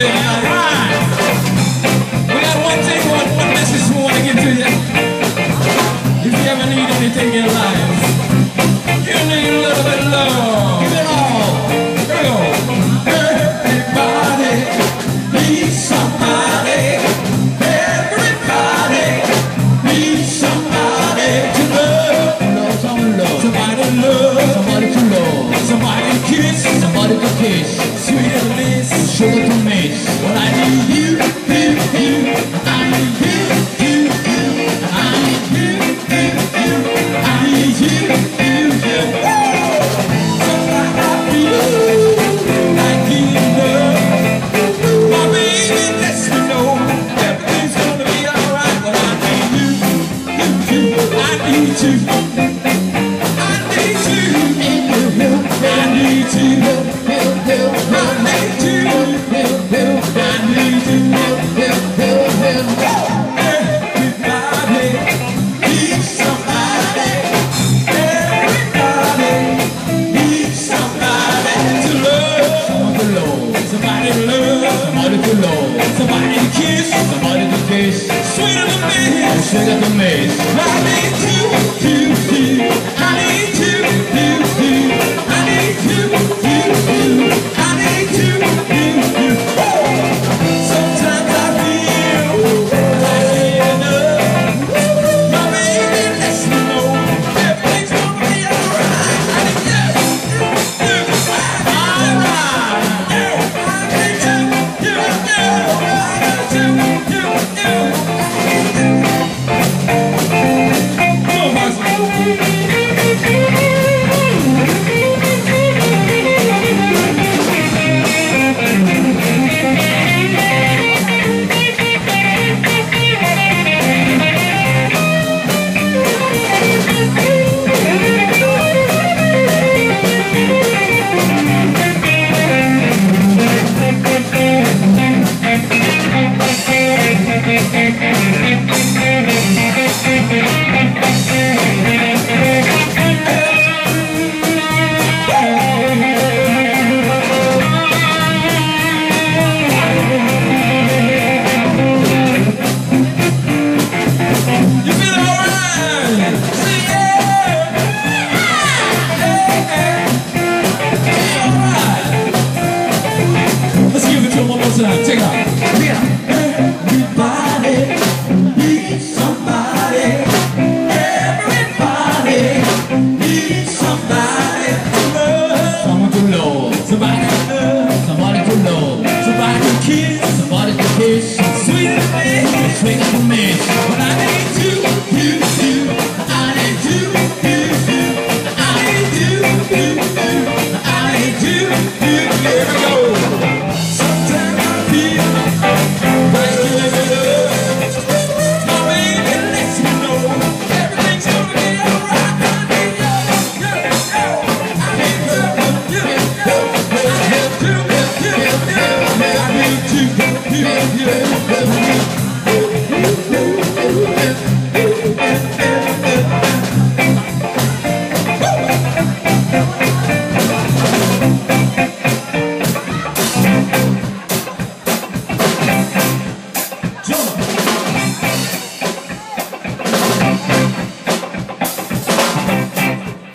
Yeah.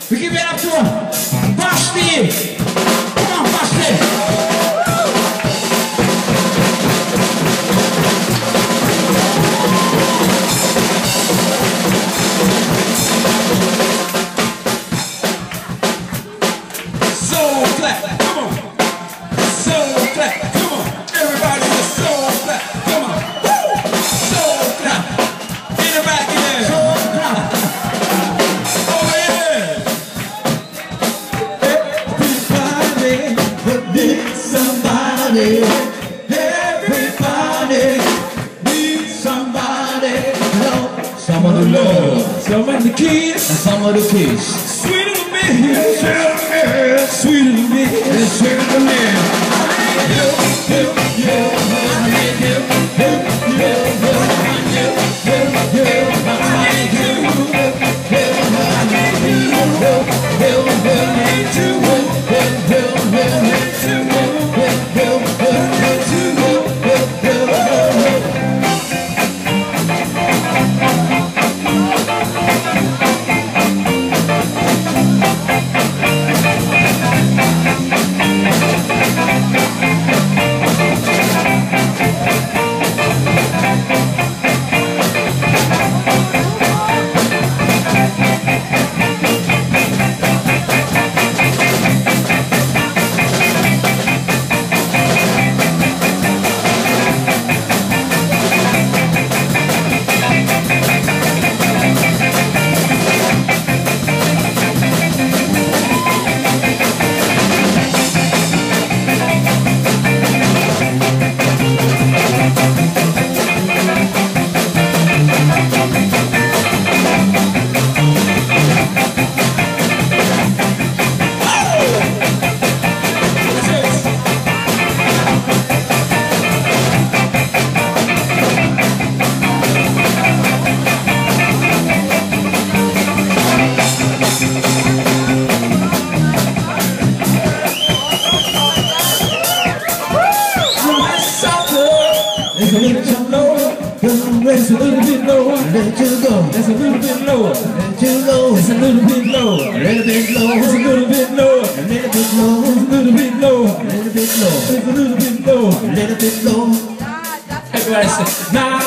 We give it up for Basti. Come on, Basti. summer the peace. Sweet little bitch. Lower. Let you go. It's a little bit lower. Let you go. It's a little bit lower. A little bit lower. It's a little bit lower. A little bit lower. It's a little bit lower. A little bit lower. It's a little bit lower. A little bit lower. Everybody say na